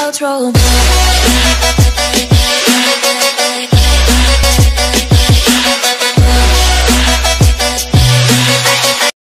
outro.